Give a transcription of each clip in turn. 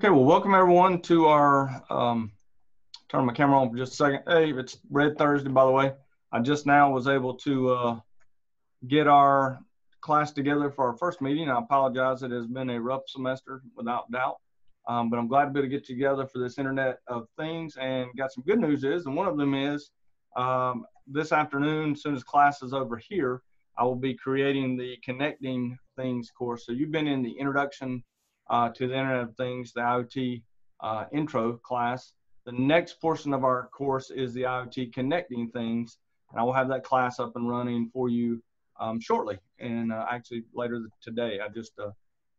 Okay, well, welcome everyone to our, um, turn my camera on for just a second. Hey, it's Red Thursday, by the way. I just now was able to uh, get our class together for our first meeting. I apologize, it has been a rough semester without doubt. Um, but I'm glad to be able to get together for this Internet of Things and got some good news is, and one of them is um, this afternoon, as soon as class is over here, I will be creating the Connecting Things course. So you've been in the introduction uh, to the Internet of Things, the IoT uh, intro class. The next portion of our course is the IoT Connecting Things, and I will have that class up and running for you um, shortly. And uh, actually later today, I just uh,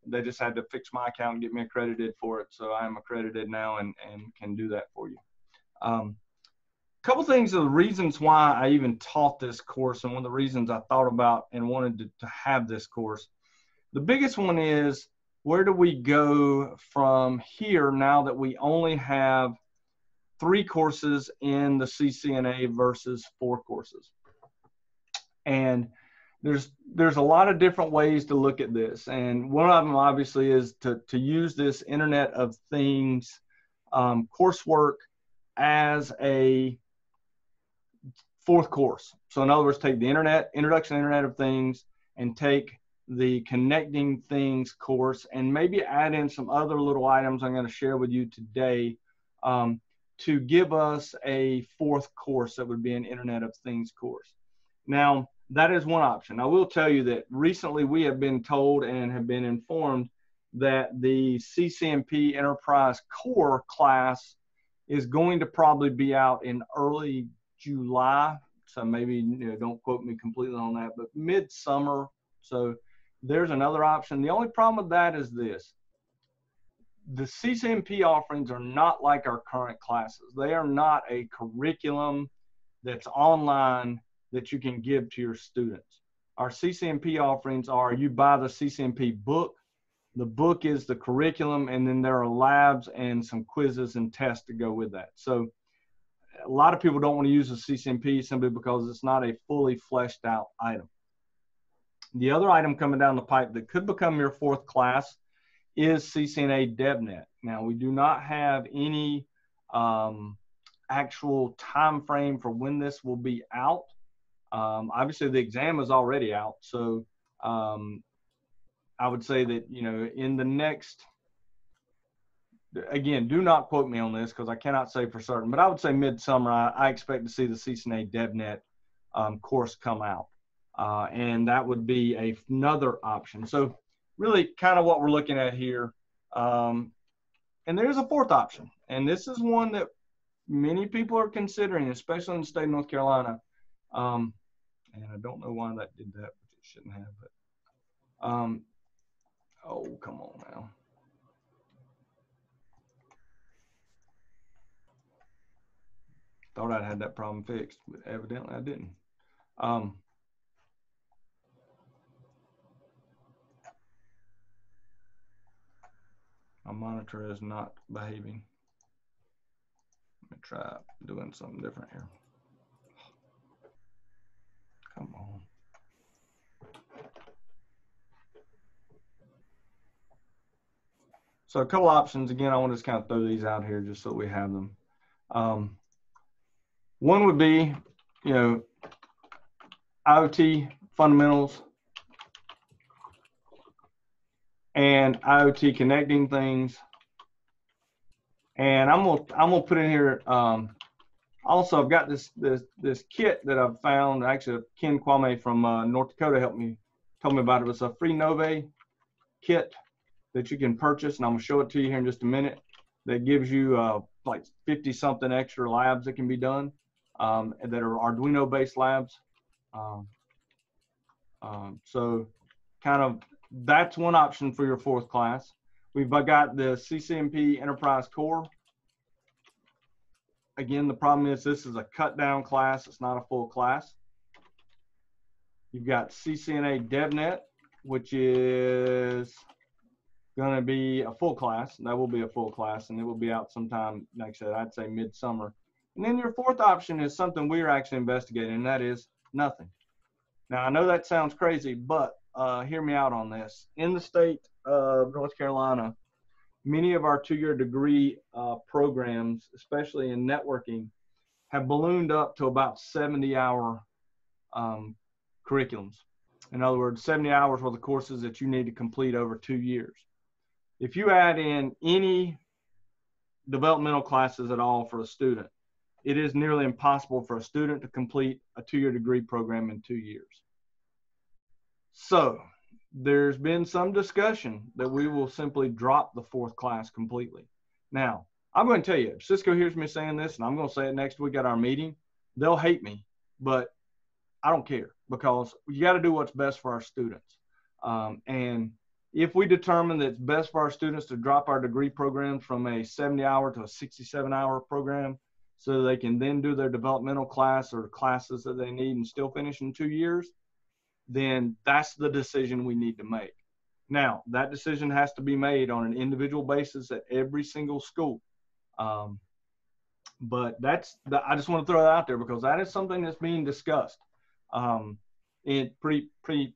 they just had to fix my account and get me accredited for it, so I am accredited now and and can do that for you. Um, couple things of the reasons why I even taught this course and one of the reasons I thought about and wanted to, to have this course. The biggest one is where do we go from here now that we only have three courses in the CCNA versus four courses? And there's there's a lot of different ways to look at this, and one of them obviously is to to use this Internet of Things um, coursework as a fourth course. So in other words, take the Internet Introduction to Internet of Things and take the connecting things course and maybe add in some other little items I'm going to share with you today um, to give us a fourth course that would be an Internet of Things course. Now, that is one option. I will tell you that recently we have been told and have been informed that the CCNP Enterprise Core class is going to probably be out in early July. So maybe you know, don't quote me completely on that, but midsummer. So there's another option. The only problem with that is this. The CCNP offerings are not like our current classes. They are not a curriculum that's online that you can give to your students. Our CCNP offerings are you buy the CCNP book, the book is the curriculum, and then there are labs and some quizzes and tests to go with that. So a lot of people don't want to use the CCNP simply because it's not a fully fleshed out item. The other item coming down the pipe that could become your fourth class is CCNA DevNet. Now, we do not have any um, actual time frame for when this will be out. Um, obviously, the exam is already out, so um, I would say that you know in the next. Again, do not quote me on this because I cannot say for certain, but I would say midsummer. I, I expect to see the CCNA DevNet um, course come out uh, and that would be a, another option. So really kind of what we're looking at here. Um, and there's a fourth option, and this is one that many people are considering, especially in the state of North Carolina. Um, and I don't know why that did that, which it shouldn't have, but um, oh, come on now. Thought I'd had that problem fixed, but evidently I didn't. Um, my monitor is not behaving. Let me try doing something different here. Come on. So a couple options. Again, I want to just kind of throw these out here just so we have them. Um, one would be, you know, IoT fundamentals and IoT connecting things. And I'm gonna I'm gonna put in here. Um, also, I've got this this this kit that I've found. Actually, Ken Kwame from uh, North Dakota helped me told me about it. It's a Freenove kit that you can purchase, and I'm gonna show it to you here in just a minute. That gives you uh, like 50 something extra labs that can be done um, that are Arduino based labs. Um, um, so kind of that's one option for your fourth class. We've got the CCNP Enterprise Core. Again, the problem is this is a cut down class. It's not a full class. You've got CCNA DevNet, which is going to be a full class. That will be a full class, and it will be out sometime, like I said, I'd say midsummer. And then your fourth option is something we're actually investigating, and that is nothing. Now, I know that sounds crazy, but uh, hear me out on this. In the state of North Carolina, many of our two-year degree uh, programs, especially in networking, have ballooned up to about 70-hour um, curriculums. In other words, 70 hours worth of courses that you need to complete over two years. If you add in any developmental classes at all for a student, it is nearly impossible for a student to complete a two-year degree program in two years. So there's been some discussion that we will simply drop the fourth class completely. Now, I'm going to tell you, if Cisco hears me saying this, and I'm going to say it next week at our meeting, they'll hate me, but I don't care because you got to do what's best for our students. Um, and if we determine that it's best for our students to drop our degree program from a 70 hour to a 67 hour program so they can then do their developmental class or classes that they need and still finish in two years, then that's the decision we need to make. Now, that decision has to be made on an individual basis at every single school. Um, but that's the, I just want to throw that out there because that is something that's being discussed um, and pretty pretty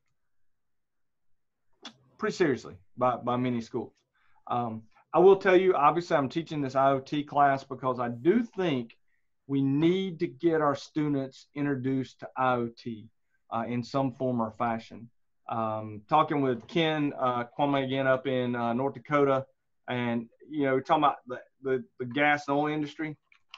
pretty seriously by, by many schools. Um, I will tell you, obviously, I'm teaching this IoT class because I do think we need to get our students introduced to IoT uh, in some form or fashion. Um, talking with Ken uh, Kwame again up in uh, North Dakota, and you know, talking about the, the, the gas and oil industry,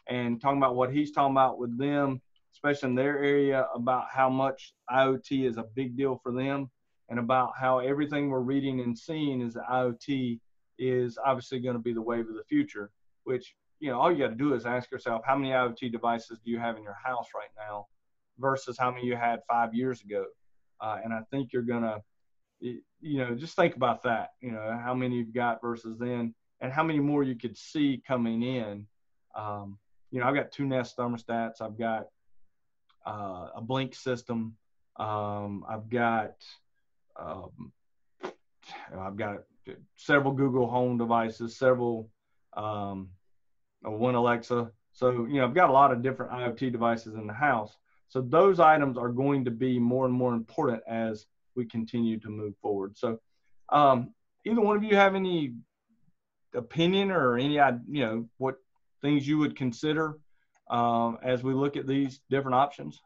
and talking about what he's talking about with them, especially in their area, about how much IoT is a big deal for them, and about how everything we're reading and seeing is IoT is obviously going to be the wave of the future. Which you know, all you got to do is ask yourself, how many IoT devices do you have in your house right now? Versus how many you had five years ago. Uh, and I think you're gonna, you know, just think about that. You know, how many you've got versus then, and how many more you could see coming in. Um, you know, I've got two Nest thermostats. I've got uh, a Blink system. Um, I've got um, I've got several Google Home devices, several um, one Alexa. So you know, I've got a lot of different IoT devices in the house. So those items are going to be more and more important as we continue to move forward. So um, either one of you have any opinion or any, you know, what things you would consider um, as we look at these different options?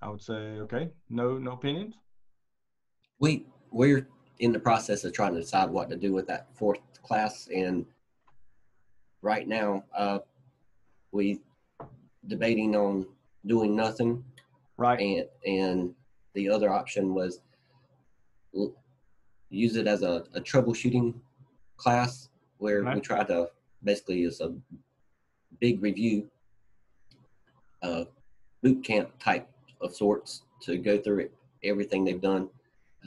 I would say, okay, no, no opinions. We we're in the process of trying to decide what to do with that fourth class. And right now, uh, we debating on doing nothing. Right. And and the other option was use it as a, a troubleshooting class where right. we try to basically it's a big review uh, boot camp type of sorts to go through it, everything they've done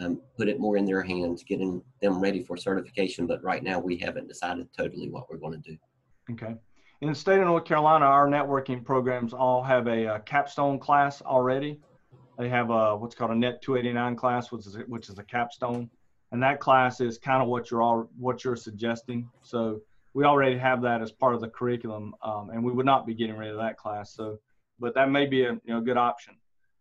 um, put it more in their hands, getting them ready for certification. But right now, we haven't decided totally what we're going to do. Okay. In the state of North Carolina, our networking programs all have a, a capstone class already. They have a what's called a Net 289 class, which is which is a capstone, and that class is kind of what you're all what you're suggesting. So we already have that as part of the curriculum, um, and we would not be getting rid of that class. So, but that may be a you know good option.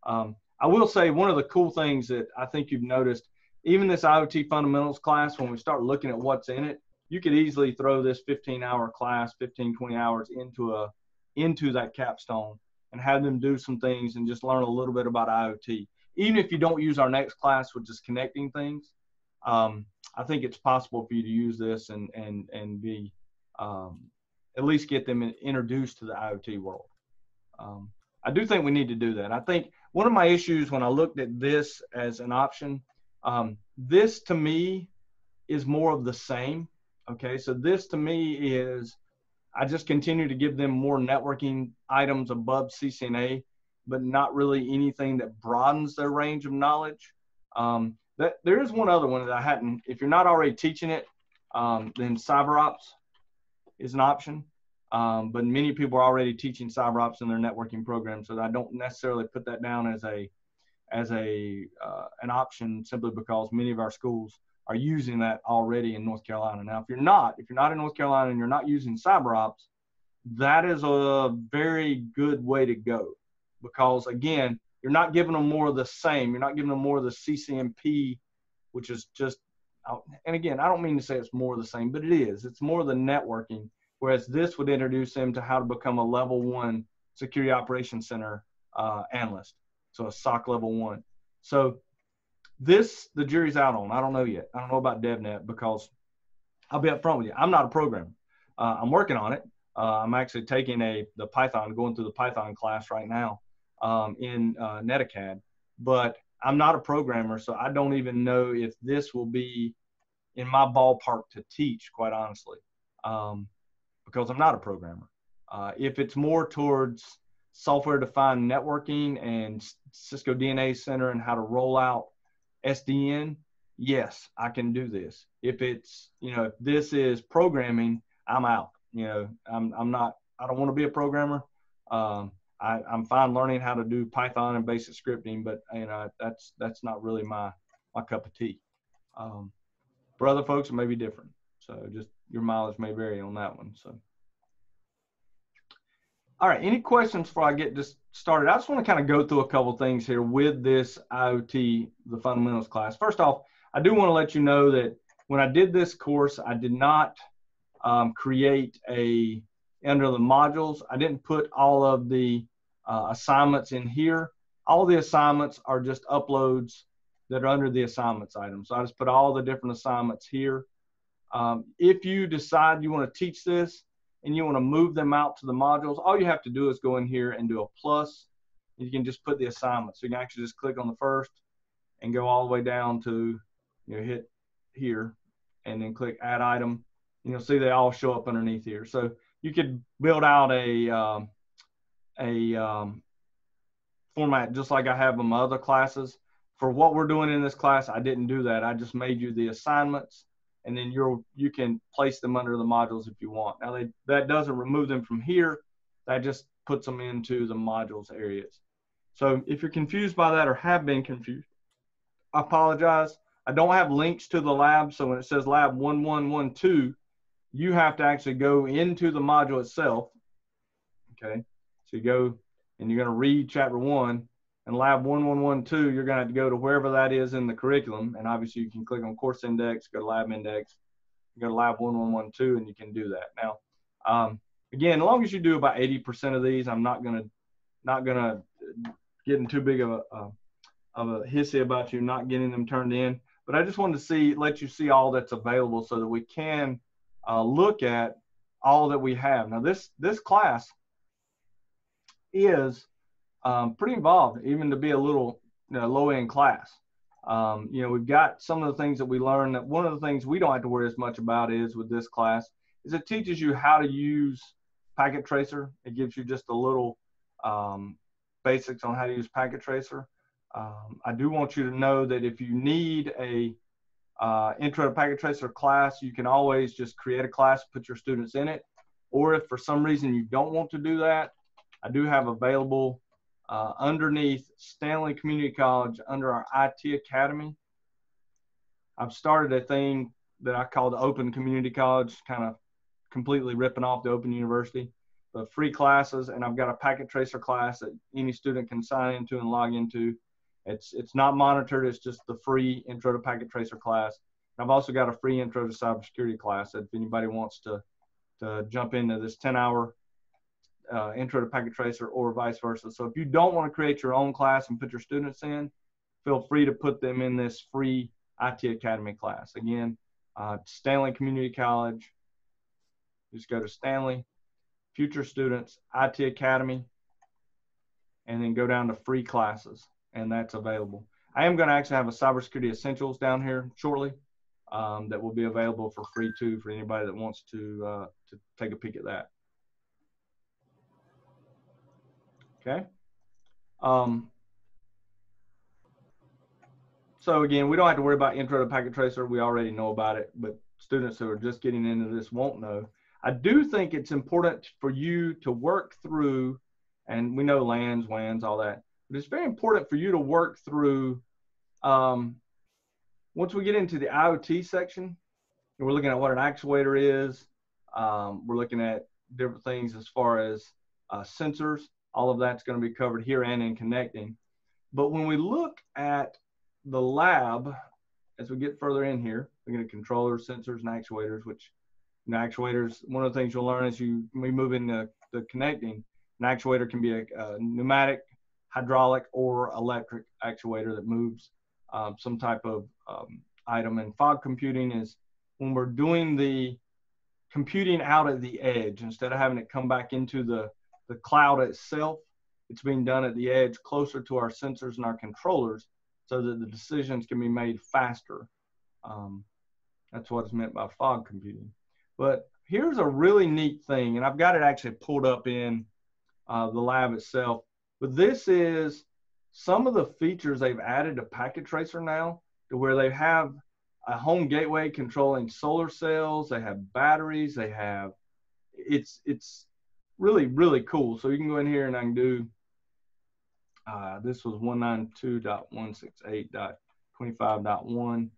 Um, I will say one of the cool things that I think you've noticed, even this IoT fundamentals class, when we start looking at what's in it, you could easily throw this 15 hour class, 15, 20 hours into a into that capstone and have them do some things and just learn a little bit about IoT. Even if you don't use our next class, which is connecting things, um, I think it's possible for you to use this and and and be um, at least get them introduced to the IoT world. Um, I do think we need to do that. I think one of my issues when I looked at this as an option, um, this to me is more of the same. Okay, so this to me is I just continue to give them more networking items above CCNA, but not really anything that broadens their range of knowledge. Um, that there is one other one that I hadn't. If you're not already teaching it, um, then CyberOps is an option. Um, but many people are already teaching cyber ops in their networking program, so I don't necessarily put that down as a as a uh, an option simply because many of our schools are using that already in North Carolina. Now, if you're not, if you're not in North Carolina and you're not using cyber ops, that is a very good way to go because again, you're not giving them more of the same. You're not giving them more of the CCNP, which is just, and again, I don't mean to say it's more of the same, but it is. It's more of the networking. Whereas this would introduce them to how to become a level one security operations center uh, analyst. So a SOC level one. So this, the jury's out on. I don't know yet. I don't know about DevNet because I'll be upfront with you. I'm not a programmer. Uh, I'm working on it. Uh, I'm actually taking a the Python, going through the Python class right now um, in uh, Netacad, but I'm not a programmer, so I don't even know if this will be in my ballpark to teach, quite honestly, um, because I'm not a programmer. Uh, if it's more towards software-defined networking and Cisco DNA Center and how to roll out SDN, yes, I can do this. If it's, you know, if this is programming, I'm out. You know, I'm, I'm not, I don't want to be a programmer. Um, I, am fine learning how to do Python and basic scripting, but you know, that's, that's not really my, my cup of tea. Um, for other folks, it may be different. So just your mileage may vary on that one. So. All right, any questions before I get just started? I just want to kind of go through a couple things here with this IoT, the fundamentals class. First off, I do want to let you know that when I did this course, I did not um, create a, under the modules, I didn't put all of the uh, assignments in here. All the assignments are just uploads that are under the assignments item. So I just put all the different assignments here. Um, if you decide you want to teach this and you want to move them out to the modules, all you have to do is go in here and do a plus. You can just put the assignment. So you can actually just click on the first and go all the way down to, you know, hit here and then click add item. And you'll see they all show up underneath here. So you could build out a, um, a um, format just like I have in my other classes. For what we're doing in this class, I didn't do that. I just made you the assignments and then you're you can place them under the modules if you want. Now they, that doesn't remove them from here. That just puts them into the modules areas. So if you're confused by that or have been confused, I apologize. I don't have links to the lab. So when it says lab 1112, you have to actually go into the module itself. Okay. So you go and you're going to read chapter one and lab 1112, you're going to have to go to wherever that is in the curriculum. And obviously you can click on course index, go to lab index, go to lab 1112 and you can do that. Now, um, again, as long as you do about 80% of these, I'm not going to, not going to get in too big of a, uh, of a hissy about you not getting them turned in. But I just wanted to see, let you see all that's available so that we can uh, look at all that we have. Now this, this class is um, pretty involved, even to be a little you know, low end class. Um, you know, we've got some of the things that we learn that one of the things we don't have to worry as much about is with this class is it teaches you how to use packet tracer. It gives you just a little um, basics on how to use packet tracer. Um, I do want you to know that if you need a uh, intro to packet tracer class, you can always just create a class, put your students in it. Or if for some reason you don't want to do that, I do have available uh, underneath Stanley Community College under our IT Academy. I've started a thing that I call the Open Community College, kind of completely ripping off the Open University. The free classes, and I've got a packet tracer class that any student can sign into and log into. It's it's not monitored. It's just the free Intro to Packet Tracer class. And I've also got a free Intro to Cybersecurity class that if anybody wants to to jump into this 10 hour uh, intro to packet tracer or vice versa. So if you don't want to create your own class and put your students in, feel free to put them in this free IT Academy class. Again, uh, Stanley Community College. Just go to Stanley, Future Students, IT Academy, and then go down to free classes, and that's available. I am going to actually have a cybersecurity essentials down here shortly um, that will be available for free too for anybody that wants to uh, to take a peek at that. Okay. Um, so again, we don't have to worry about intro to packet tracer. We already know about it, but students who are just getting into this won't know. I do think it's important for you to work through, and we know LANs, WANs, all that, but it's very important for you to work through. Um, once we get into the IoT section, we're looking at what an actuator is. Um, we're looking at different things as far as uh, sensors all of that's going to be covered here and in connecting. but when we look at the lab, as we get further in here, we're going to controllers, sensors, and actuators, which you know, actuators, one of the things you'll learn as you we move into the connecting, an actuator can be a, a pneumatic, hydraulic, or electric actuator that moves um, some type of um, item. And fog computing is when we're doing the computing out at the edge instead of having it come back into the, the cloud itself. It's being done at the edge closer to our sensors and our controllers so that the decisions can be made faster. Um, that's what is meant by fog computing. But here's a really neat thing, and I've got it actually pulled up in uh, the lab itself. But this is some of the features they've added to Packet Tracer now to where they have a home gateway controlling solar cells. They have batteries. They have it's it's really really cool. So you can go in here and I can do. Uh, this was 192.168.25.1.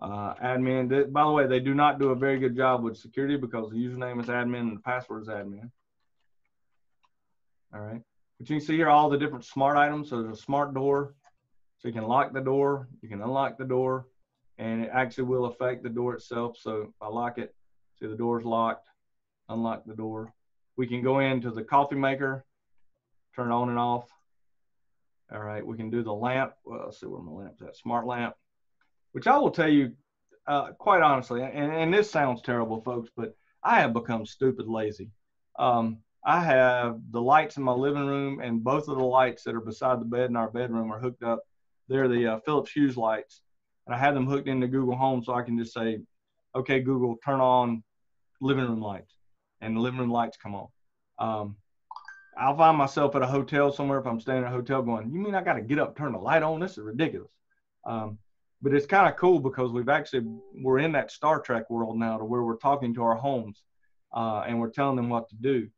Uh, admin. by the way, they do not do a very good job with security because the username is admin and the password is admin. All right. But you can see here all the different smart items. So there's a smart door. So you can lock the door, you can unlock the door, and it actually will affect the door itself. So if I lock it, see the door's locked, unlock the door. We can go into the coffee maker, turn on and off. All right, we can do the lamp. Well, let's see where my lamp's at. Smart lamp, which I will tell you, uh, quite honestly, and, and this sounds terrible, folks, but I have become stupid lazy. Um, I have the lights in my living room, and both of the lights that are beside the bed in our bedroom are hooked up. They're the uh, Philips Hue lights, and I have them hooked into Google Home, so I can just say, "Okay, Google, turn on living room lights," and the living room lights come on. Um, I'll find myself at a hotel somewhere if I'm staying at a hotel, going, "You mean I got to get up, turn the light on? This is ridiculous." Um, but it's kind of cool because we've actually we're in that Star Trek world now, to where we're talking to our homes, uh, and we're telling them what to do.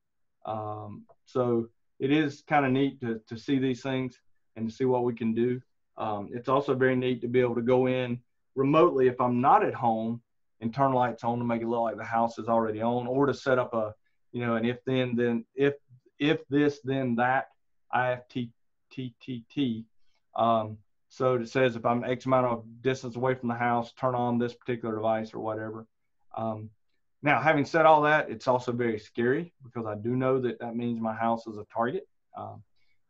Um, so it is kind of neat to, to see these things and to see what we can do. Um, it's also very neat to be able to go in remotely if I'm not at home and turn lights on to make it look like the house is already on, or to set up a, you know, an if then then if if this then that IFTTT. Um, so it says if I'm X amount of distance away from the house, turn on this particular device or whatever. Um, now, having said all that, it's also very scary because I do know that that means my house is a target. Um,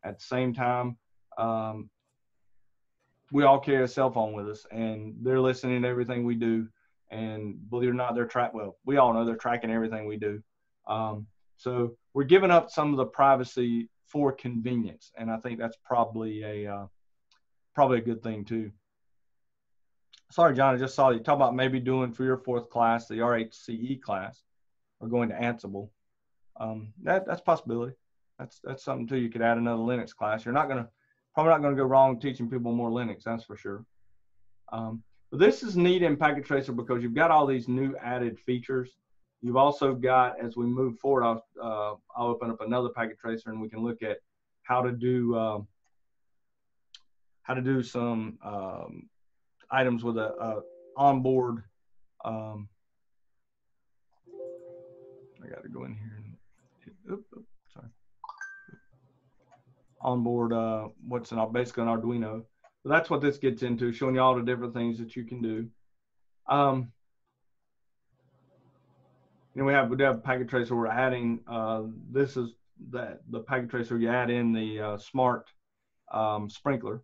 at the same time, um, we all carry a cell phone with us, and they're listening to everything we do. And believe it or not, they're track. Well, we all know they're tracking everything we do. Um, so we're giving up some of the privacy for convenience, and I think that's probably a uh, probably a good thing too sorry, John, I just saw you talk about maybe doing for your fourth class, the RHCE class, or going to Ansible. Um, that that's possibility. That's that's something too. You could add another Linux class. You're not gonna probably not gonna go wrong teaching people more Linux. That's for sure. Um, this is neat in Packet Tracer because you've got all these new added features. You've also got, as we move forward, I'll, uh, I'll open up another Packet Tracer and we can look at how to do uh, how to do some um, items with a, a onboard. Um, I got to go in here and oop, oop, sorry. Onboard, uh, what's an basically an Arduino. So that's what this gets into, showing you all the different things that you can do. Um, know, we have we have packet tracer. We're adding. Uh, this is that the packet tracer. You add in the uh, smart um, sprinkler.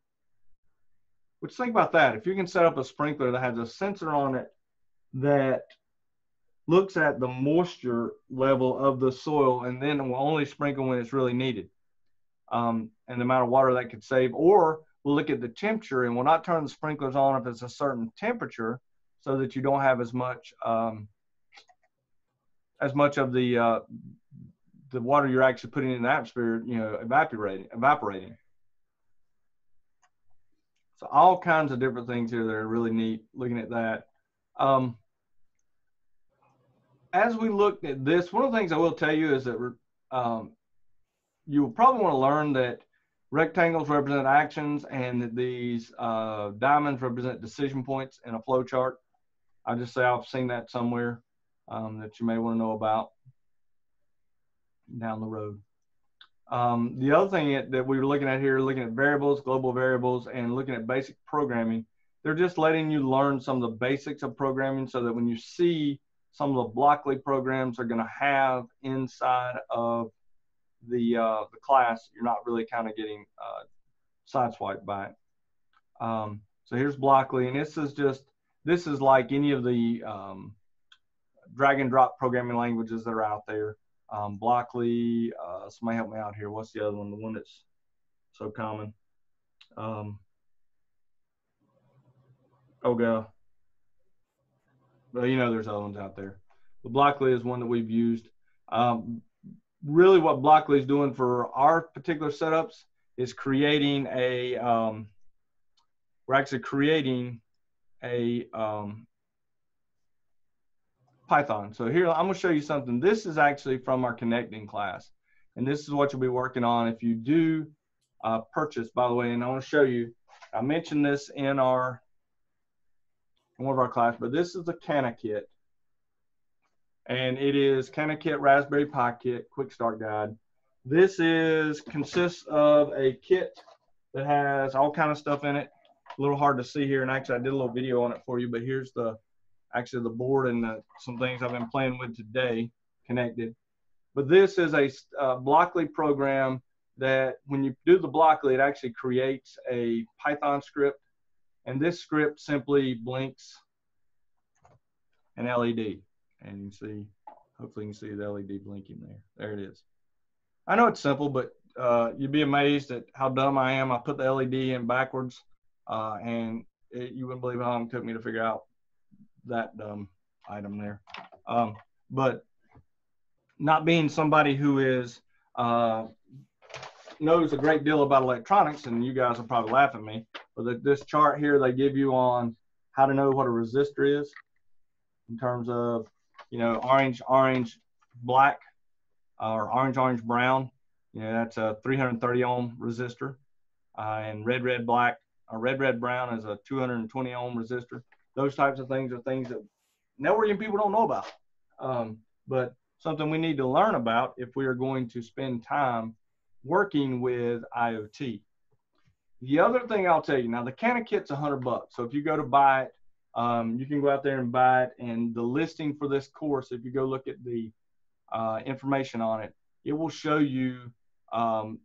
Which think about that. If you can set up a sprinkler that has a sensor on it that looks at the moisture level of the soil and then will only sprinkle when it's really needed um, and the amount of water that could save. Or we'll look at the temperature and we'll not turn the sprinklers on if it's a certain temperature so that you don't have as much um, as much of the uh, the water you're actually putting in the atmosphere, you know, evaporating evaporating. So all kinds of different things here that are really neat looking at that. Um, as we looked at this, one of the things I will tell you is that um, you will probably want to learn that rectangles represent actions and these uh, diamonds represent decision points in a flow chart. I just say I've seen that somewhere um, that you may want to know about down the road. Um, the other thing that we were looking at here, looking at variables, global variables, and looking at basic programming, they're just letting you learn some of the basics of programming so that when you see some of the Blockly programs are going to have inside of the, uh, the class, you're not really kind of getting uh, sideswiped by it. Um, so here's Blockly, and this is just, this is like any of the um, drag and drop programming languages that are out there. Um, Blockly, uh, somebody help me out here. What's the other one? The one that's so common. Um, oh, go. Well, you know, there's other ones out there. But Blockly is one that we've used. Um, really, what Blockly is doing for our particular setups is creating a. Um, we're actually creating a um, Python. So here, I'm gonna show you something. This is actually from our connecting class. And this is what you'll be working on if you do uh, purchase, by the way, and I wanna show you, I mentioned this in our, in one of our class, but this is the CanaKit. And it is CanaKit Raspberry Pi Kit Quick Start Guide. This is, consists of a kit that has all kind of stuff in it a little hard to see here. And actually, I did a little video on it for you, but here's the actually the board and the, some things I've been playing with today connected. But this is a uh, Blockly program that when you do the Blockly, it actually creates a Python script. And this script simply blinks an LED. And you can see, hopefully you can see the LED blinking there. There it is. I know it's simple, but uh, you'd be amazed at how dumb I am. I put the LED in backwards uh, and it, you wouldn't believe how long it took me to figure out that dumb item there. Um, but not being somebody who is uh, knows a great deal about electronics, and you guys will probably laugh at me, but the, this chart here they give you on how to know what a resistor is in terms of you know orange, orange, black, or orange, orange, brown. You know that's a 330 ohm resistor, uh, and red, red, black a red, red, brown is a 220 ohm resistor. Those types of things are things that networking people don't know about, um, but something we need to learn about if we are going to spend time working with IoT. The other thing I'll tell you now, the CanaKit's a hundred bucks. So if you go to buy it, um, you can go out there and buy it. And the listing for this course, if you go look at the uh, information on it, it will show you um,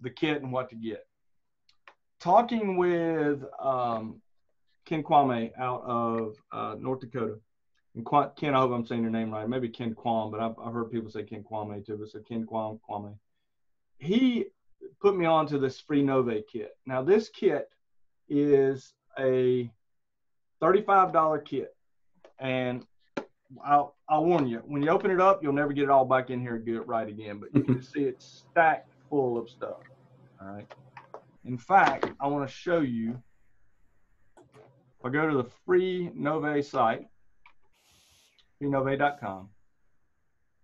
the kit and what to get talking with um, Ken Kwame out of uh, North Dakota. And Ken, I hope I'm saying your name right. Maybe Ken Kwame, but I've, I've heard people say Ken Kwame too. But so Ken Kwame, Kwame. He put me on to this Freenove kit. Now this kit is a $35 kit, and I'll I'll warn you, when you open it up, you'll never get it all back in here and get it right again. But you can see it's stacked full of stuff. All right. In fact, I want to show you, if I go to the Freenove site, freenove.com,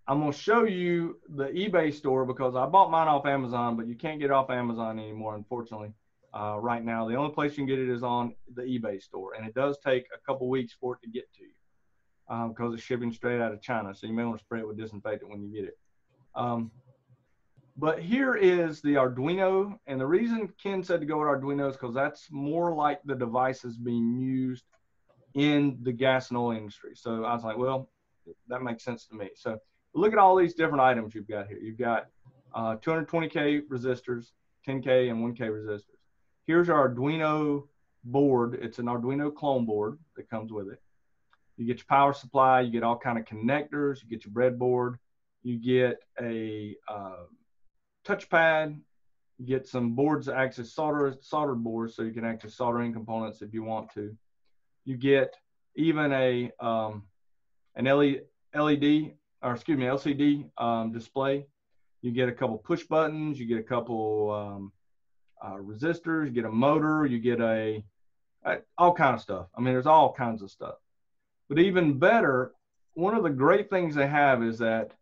I'm going to show you the eBay store because I bought mine off Amazon, but you can't get it off Amazon anymore, unfortunately, uh, right now. The only place you can get it is on the eBay store, and it does take a couple weeks for it to get to you because um, it's shipping straight out of China. So you may want to spray it with disinfectant when you get it. Um, but here is the Arduino. And the reason Ken said to go with Arduino is because that's more like the devices being used in the gas and oil industry. So I was like, well, that makes sense to me. So look at all these different items you've got here. You've got uh, 220K resistors, 10K and 1K resistors. Here's our Arduino board. It's an Arduino clone board that comes with it. You get your power supply, you get all kind of connectors, you get your breadboard, you get a uh, touchpad. You get some boards that act as solder, solder boards, so you can actually solder in components if you want to. You get even a um, an LED or excuse me LCD um, display. You get a couple push buttons. You get a couple um, uh, resistors. You get a motor. You get a, a all kind of stuff. I mean, there's all kinds of stuff. But even better, one of the great things they have is that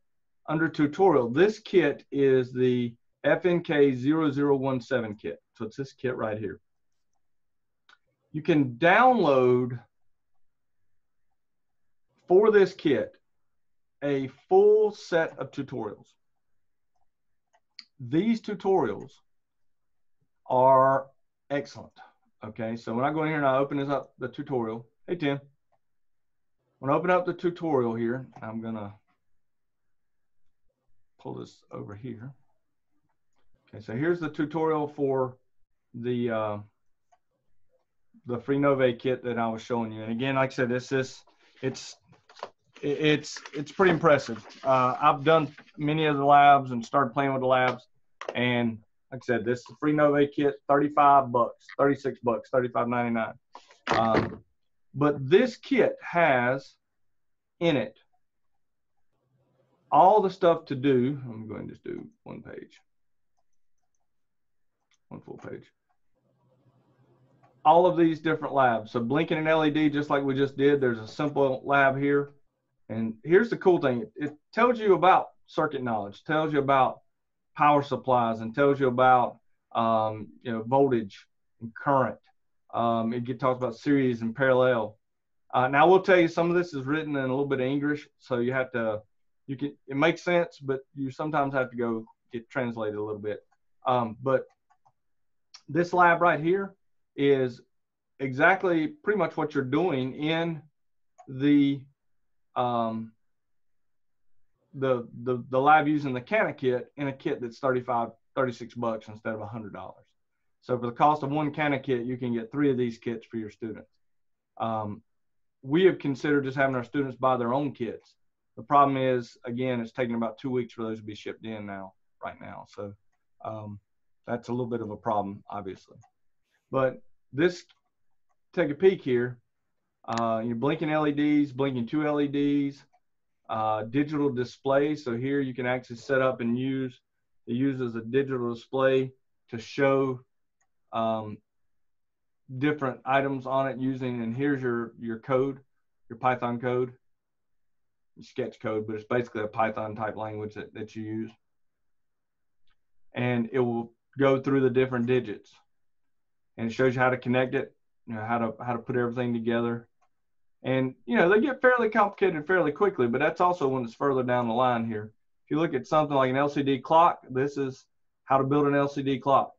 under tutorial, this kit is the FNK0017 kit. So it's this kit right here. You can download for this kit a full set of tutorials. these tutorials are excellent. Okay, so when I go in here and I open this up, the tutorial, hey Tim, when I open up the tutorial here, I'm gonna pull this over here. Okay, so here's the tutorial for the uh, the Freenove kit that I was showing you. And again, like I said, this is it's it's it's pretty impressive. Uh, I've done many of the labs and started playing with the labs, and like I said, this Freenove kit, 35 bucks, 36 bucks, 35.99. Um, but this kit has in it all the stuff to do. I'm going to just do one page, one full page. All of these different labs. So blinking an LED, just like we just did, there's a simple lab here. And here's the cool thing. It tells you about circuit knowledge, tells you about power supplies and tells you about um, you know voltage and current. Um, it talks about series and parallel. Uh, now I will tell you some of this is written in a little bit of English, so you have to you can it makes sense, but you sometimes have to go get translated a little bit. Um, but this lab right here is exactly pretty much what you're doing in the um, the, the, the lab using the Cana kit in a kit that's 35, 36 bucks instead of $100. So for the cost of one Cana kit, you can get three of these kits for your students. Um, we have considered just having our students buy their own kits. The problem is, again, it's taking about two weeks for those to be shipped in now, right now. So um, that's a little bit of a problem, obviously. But this, take a peek here. Uh, you're blinking LEDs, blinking two LEDs, uh, digital display. So here you can actually set up and use, it uses a digital display to show um, different items on it using, and here's your, your code, your Python code, sketch code, but it's basically a Python type language that, that you use. And it will go through the different digits and it shows you how to connect it, you know, how to, how to put everything together and, you know, they get fairly complicated fairly quickly, but that's also when it's further down the line here. If you look at something like an LCD clock, this is how to build an LCD clock.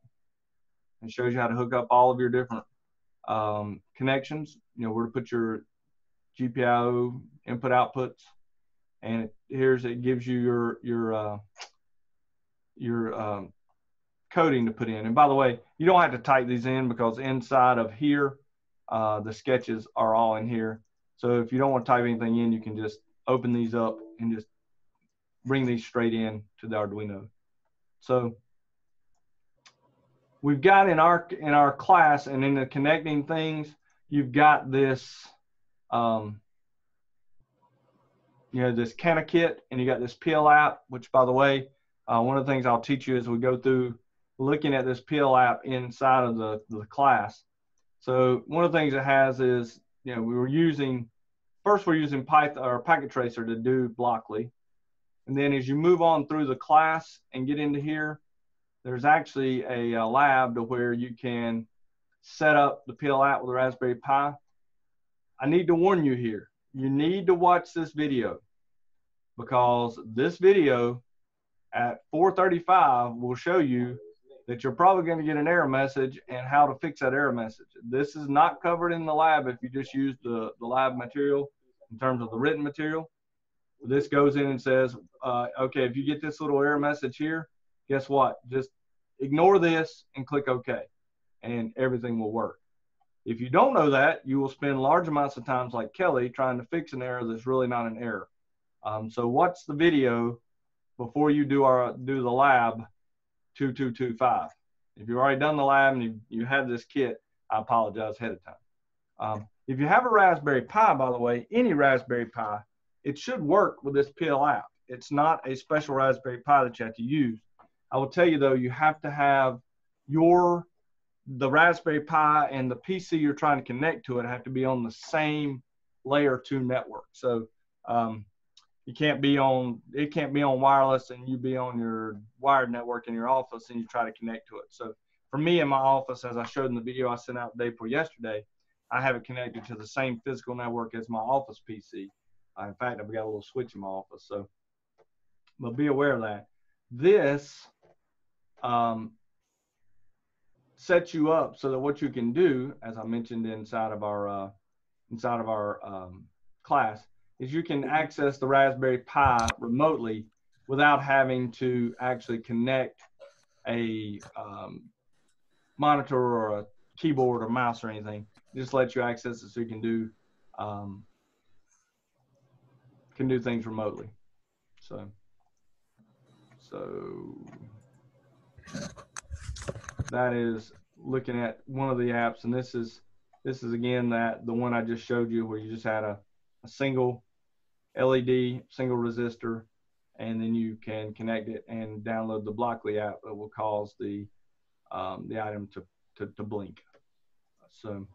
It shows you how to hook up all of your different um, connections, you know, where to put your GPIO input outputs. And it, here's, it gives you your, your, uh, your um, coding to put in. And by the way, you don't have to type these in because inside of here, uh, the sketches are all in here. So if you don't want to type anything in, you can just open these up and just bring these straight in to the Arduino. So we've got in our in our class and in the connecting things, you've got this um, you know, this Cana kit and you got this PL app, which by the way, uh, one of the things I'll teach you as we go through looking at this PL app inside of the, the class. So one of the things it has is, you know, we were using first we're using Python or Packet Tracer to do Blockly. And then as you move on through the class and get into here, there's actually a, a lab to where you can set up the PL app with Raspberry Pi. I need to warn you here. You need to watch this video because this video at 435 will show you that you're probably going to get an error message and how to fix that error message. This is not covered in the lab if you just use the, the lab material in terms of the written material. This goes in and says, uh, okay, if you get this little error message here, guess what? Just ignore this and click OK, and everything will work. If you don't know that, you will spend large amounts of times like Kelly trying to fix an error that's really not an error. Um, so watch the video before you do our do the lab 2225. If you've already done the lab and you, you have this kit, I apologize ahead of time. Um, if you have a Raspberry Pi, by the way, any Raspberry Pi, it should work with this PL app. It's not a special Raspberry Pi that you have to use. I will tell you though, you have to have your the Raspberry Pi and the PC you're trying to connect to it have to be on the same layer two network. So um, you can't be on it can't be on wireless and you be on your wired network in your office and you try to connect to it. So for me in my office as i showed in the video i sent out the day before yesterday i have it connected to the same physical network as my office pc uh, in fact i've got a little switch in my office so but be aware of that. This um, set you up so that what you can do, as I mentioned inside of our uh, inside of our um, class, is you can access the Raspberry Pi remotely without having to actually connect a um, monitor or a keyboard or mouse or anything. It just lets you access it so you can do um, can do things remotely. So so that is looking at one of the apps, and this is this is again that the one I just showed you where you just had a, a single LED, single resistor, and then you can connect it and download the Blockly app that will cause the um, the item to, to, to blink. So,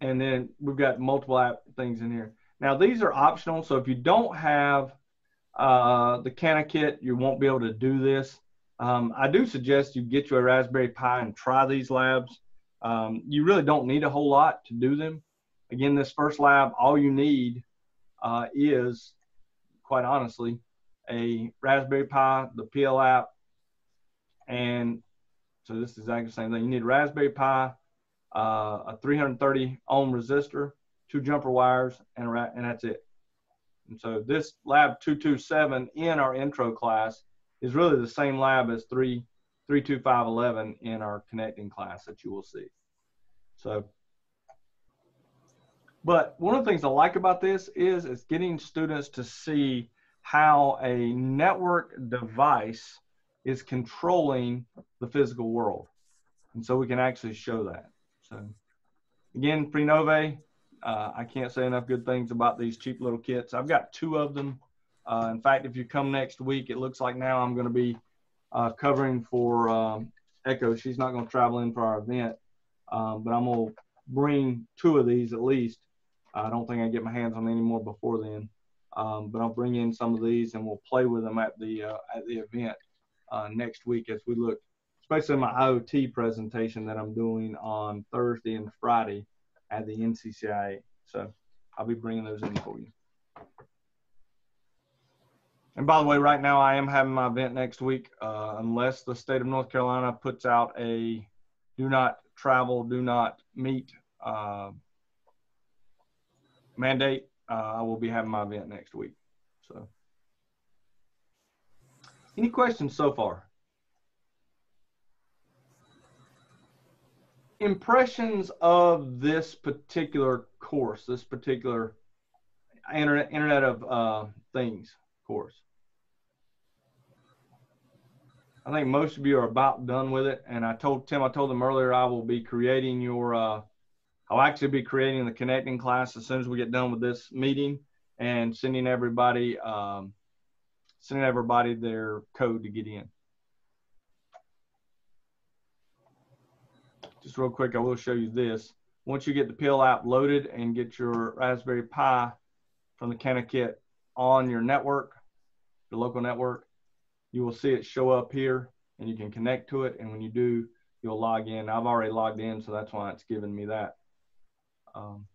and then we've got multiple app things in here. Now these are optional, so if you don't have uh, the CanaKit, you won't be able to do this. Um, I do suggest you get you a Raspberry Pi and try these labs. Um, you really don't need a whole lot to do them. Again, this first lab, all you need uh, is, quite honestly, a Raspberry Pi, the PL app, and so this is exactly the same thing. You need a Raspberry Pi, uh, a 330 ohm resistor, two jumper wires, and, and that's it. And so this lab 227 in our intro class is really the same lab as 3, 32511 in our connecting class that you will see. So, but one of the things I like about this is it's getting students to see how a network device is controlling the physical world. And so we can actually show that. So again, Freenove, uh, I can't say enough good things about these cheap little kits. I've got two of them. Uh, in fact, if you come next week, it looks like now I'm going to be uh, covering for um, Echo. She's not going to travel in for our event, um, but I'm going to bring two of these at least. I don't think I get my hands on any more before then, um, but I'll bring in some of these and we'll play with them at the uh, at the event uh, next week as we look, especially my IoT presentation that I'm doing on Thursday and Friday at the NCCIA. So I'll be bringing those in for you. And by the way, right now I am having my event next week, uh, unless the state of North Carolina puts out a do not travel, do not meet uh, mandate. Uh, I will be having my event next week. So, any questions so far? Impressions of this particular course, this particular internet, internet of uh, things course. I think most of you are about done with it. And I told Tim, I told them earlier, I will be creating your, uh, I'll actually be creating the connecting class as soon as we get done with this meeting and sending everybody, um, sending everybody their code to get in. Just real quick, I will show you this. Once you get the PL app loaded and get your Raspberry Pi from the CanaKit on your network, your local network, you will see it show up here and you can connect to it. And when you do, you'll log in. I've already logged in, so that's why it's giving me that. Um,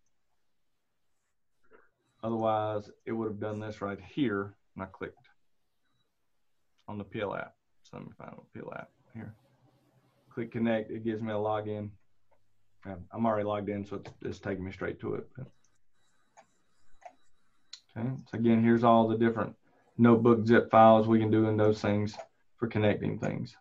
otherwise, it would have done this right here. And I clicked on the PL app. So let me find the PL app here. Click connect. It gives me a login. I'm already logged in, so it's, it's taking me straight to it. Okay, so again, here's all the different notebook zip files we can do in those things for connecting things.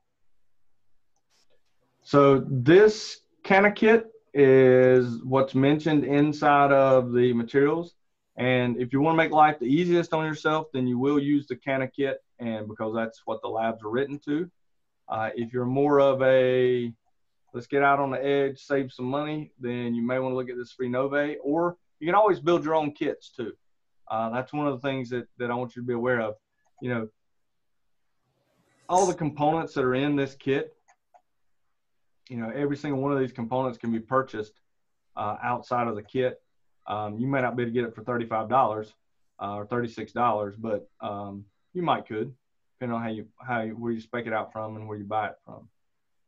So this CanaKit is what's mentioned inside of the materials. And if you want to make life the easiest on yourself, then you will use the CanaKit and because that's what the labs are written to. Uh, if you're more of a let's get out on the edge, save some money, then you may want to look at this Freenove, or you can always build your own kits too. Uh, that's one of the things that, that I want you to be aware of. You know, all the components that are in this kit, you know, every single one of these components can be purchased uh, outside of the kit. Um, you may not be able to get it for $35 uh, or $36, but um, you might could, depending on how you, how you, where you spec it out from and where you buy it from.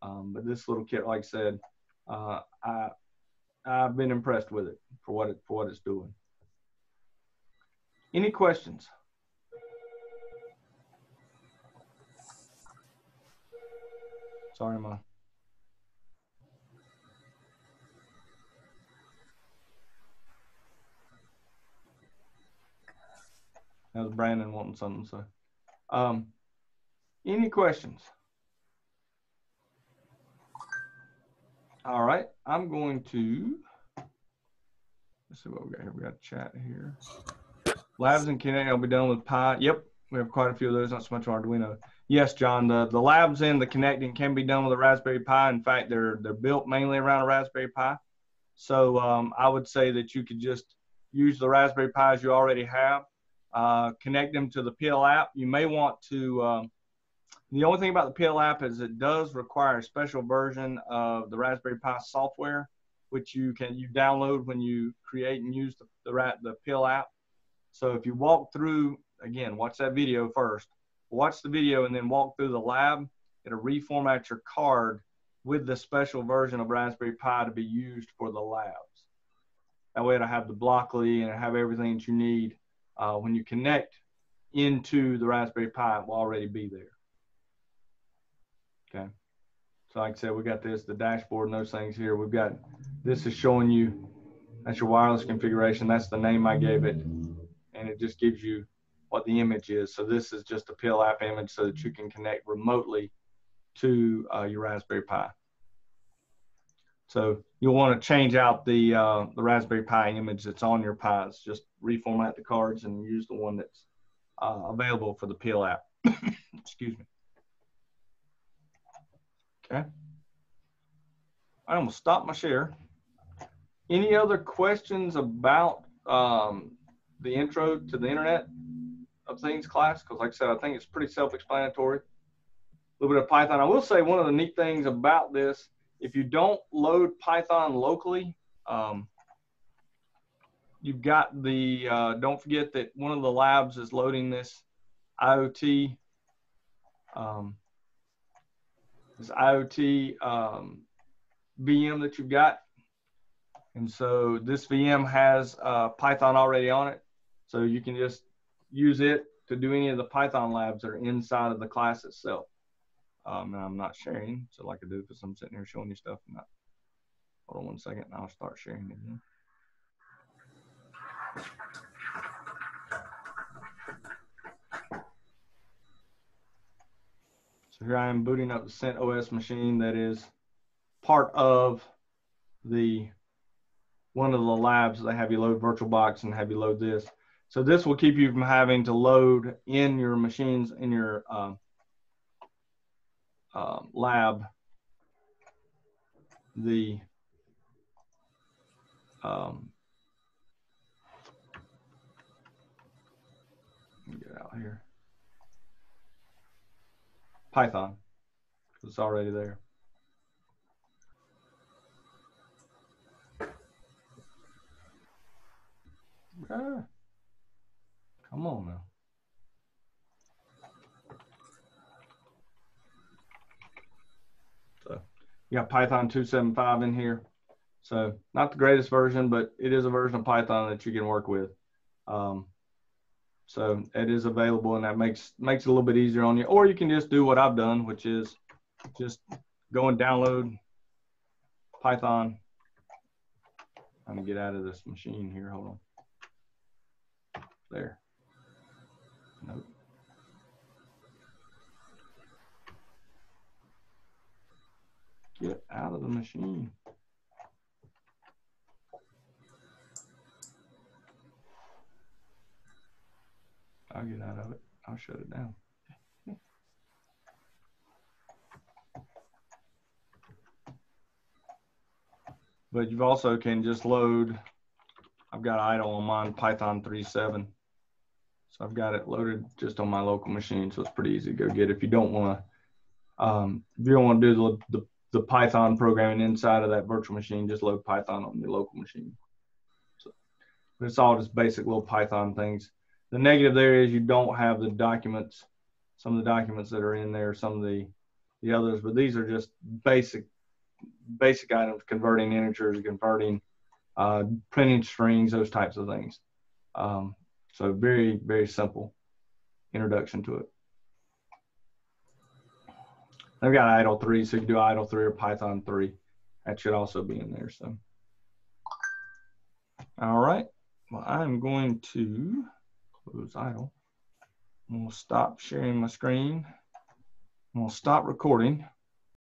Um, but this little kit, like I said, uh, I, I've been impressed with it for what it, for what it's doing. Any questions? Sorry, my. That was Brandon wanting something. So, um, any questions? All right, I'm going to. Let's see what we got here. We got chat here. Labs and Kinect. I'll be done with Pi. Yep, we have quite a few of those. Not so much Arduino. Yes, John. The the labs and the connecting can be done with a Raspberry Pi. In fact, they're they're built mainly around a Raspberry Pi. So um, I would say that you could just use the Raspberry Pis you already have uh, connect them to the PL app. You may want to, um, the only thing about the PL app is it does require a special version of the Raspberry Pi software, which you can you download when you create and use the, the, the PL app. So if you walk through, again, watch that video first. Watch the video and then walk through the lab. It'll reformat your card with the special version of Raspberry Pi to be used for the labs. That way it'll have the Blockly and have everything that you need uh, when you connect into the Raspberry Pi, it will already be there. Okay. So like I said, we got this, the dashboard and those things here. We've got, this is showing you, that's your wireless configuration. That's the name I gave it. And it just gives you what the image is. So this is just a PL app image so that you can connect remotely to uh, your Raspberry Pi. So you'll want to change out the uh, the Raspberry Pi image that's on your Pis. Just reformat the cards and use the one that's uh, available for the PL app. Excuse me. Okay. I'm gonna stop my share. Any other questions about um, the intro to the Internet of Things class? Because like I said, I think it's pretty self-explanatory. A little bit of Python. I will say one of the neat things about this if you don't load Python locally, um, you've got the, uh, don't forget that one of the labs is loading this IoT, um, this IoT um, VM that you've got. And so this VM has uh, Python already on it. So you can just use it to do any of the Python labs that are inside of the class itself um, and I'm not sharing. So like I do because I'm sitting here showing you stuff. And not, hold on one second and I'll start sharing again. So here I am booting up the CentOS machine that is part of the one of the labs that have you load VirtualBox and have you load this. So this will keep you from having to load in your machines in your um, uh, lab the um, get here Python it's already there. Ah, come on now. You got Python 275 in here. So not the greatest version, but it is a version of Python that you can work with. Um, so it is available and that makes makes it a little bit easier on you. Or you can just do what I've done, which is just go and download Python. I'm gonna get out of this machine here. Hold on. There. Nope. Get out of the machine. I'll get out of it. I'll shut it down. but you've also can just load, I've got idle on mine, Python 3.7. So I've got it loaded just on my local machine. So it's pretty easy to go get if you don't want to, um, if you don't want to do the, the the Python programming inside of that virtual machine, just load Python on the local machine. So it's all just basic little Python things. The negative there is you don't have the documents, some of the documents that are in there, some of the the others, but these are just basic basic items, converting integers, converting, uh, printing strings, those types of things. Um, so very, very simple introduction to it. I've got idle three, so you can do idle three or Python three. That should also be in there. So, all right. Well, I'm going to close idle. I'm gonna stop sharing my screen. I'm gonna stop recording.